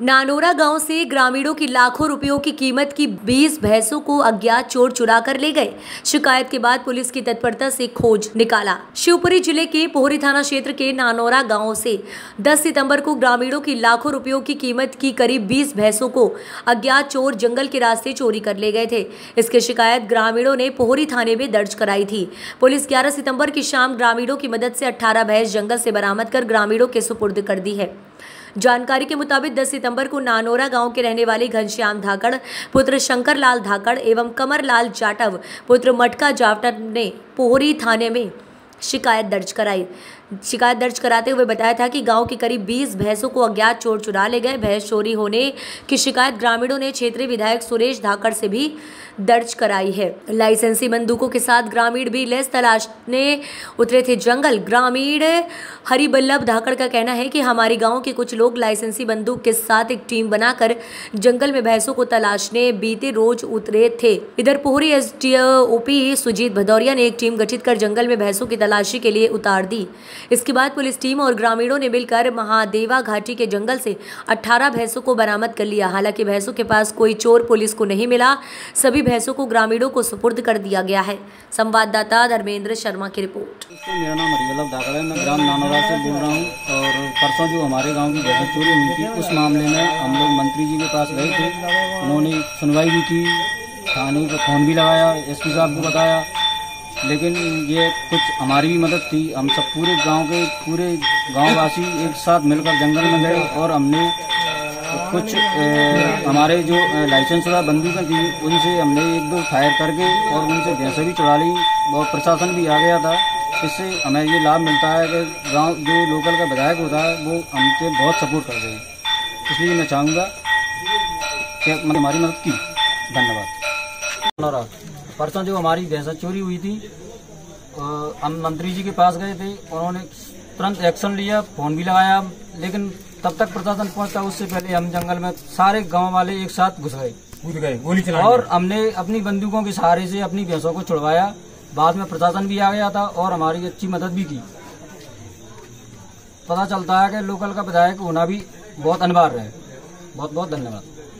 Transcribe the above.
नानोरा गाँव से ग्रामीणों की लाखों रुपयों की कीमत की 20 भैंसों को अज्ञात चोर चुरा कर ले गए। शिकायत के बाद पुलिस की तत्परता से खोज निकाला। शिवपुरी ज़िले के पोहरी थाना क्षेत्र के नानोरा गाँव से 10 सितंबर को ग्रामीणों की लाखों रुपयों की कीमत की करीब 20 भैंसों को अज्ञात चोर जंगल के रास्ते चोरी कर ले गए थे। इसकी शिकायत ग्रामीणों ने पोहरी थाने में दर्ज कराई थी। पुलिस ग्यारह सितंबर की शाम ग्रामीणों की मदद से अट्ठारह भैंस जंगल से बरामद कर ग्रामीणों के सुपुर्द कर दी है। जानकारी के मुताबिक 10 सितंबर को नानोरा गाँव के रहने वाले घनश्याम धाकड़, पुत्र शंकर लाल धाकड़ एवं कमर लाल जाटव, पुत्र मटका जाटव ने पोहरी थाने में शिकायत दर्ज कराई। शिकायत दर्ज कराते हुए बताया था कि गाँव के करीब 20 भैंसों को अज्ञात चोर चुरा ले गए। भैंस चोरी होने की शिकायत ग्रामीणों ने क्षेत्रीय विधायक सुरेश धाकड़ से भी दर्ज कराई है। लाइसेंसी बंदूकों के साथ ग्रामीण भी लेस तलाशने उतरे थे जंगल। ग्रामीण हरिबल्लभ धाकड़ का कहना है कि हमारे गाँव के कुछ लोग लाइसेंसी बंदूक के साथ एक टीम बनाकर जंगल में भैंसों को तलाशने बीते रोज उतरे थे। इधर पोहरी एस ओपी सुजीत भदौरिया ने एक टीम गठित कर जंगल में भैंसों की के लिए उतार दी। इसके बाद पुलिस टीम और ग्रामीणों ने मिलकर महादेवा घाटी के जंगल से 18 भैंसों को बरामद कर लिया। हालाँकि भैंसों के पास कोई चोर पुलिस को नहीं मिला। सभी भैंसों को ग्रामीणों को सुपुर्द कर दिया गया है। संवाददाता धर्मेंद्र शर्मा की रिपोर्ट। मेरा नाम ग्राम नानोरा से बोल रहा हूँ और परसों जो हमारे गाँव की भैंसें चोरी हुई थी, उस मामले में हम लोग मंत्री जी के पास गए थे। उन्होंने सुनवाई भी की, थाने को फ़ोन भी लगाया, एसपी साहब को बताया। लेकिन ये कुछ हमारी भी मदद थी। हम सब पूरे गाँव के पूरे गांववासी एक साथ मिलकर जंगल में गए और हमने कुछ ए, हमारे जो लाइसेंस वाला बंदूकें थी उनसे हमने एक दो फायर करके और उनसे भैंसें भी चढ़ा ली और प्रशासन भी आ गया था। इससे हमें ये लाभ मिलता है कि गाँव जो लोकल का विधायक होता है वो हमसे बहुत सपोर्ट कर रहे हैं। इसलिए मैं चाहूँगा कि हमारी मदद की। धन्यवाद। परसों जो हमारी भैंसा चोरी हुई थी हम मंत्री जी के पास गए थे उन्होंने तुरंत एक्शन लिया फ़ोन भी लगाया लेकिन तब तक प्रशासन पहुँचता उससे पहले हम जंगल में सारे गाँव वाले एक साथ घुस गए। कूद गए गोली चला और हमने अपनी बंदूकों के सहारे से अपनी भैंसों को छुड़वाया बाद में प्रशासन भी आ गया था और हमारी अच्छी मदद भी की। पता चलता है कि लोकल का विधायक होना भी बहुत अनिवार्य है। बहुत बहुत धन्यवाद।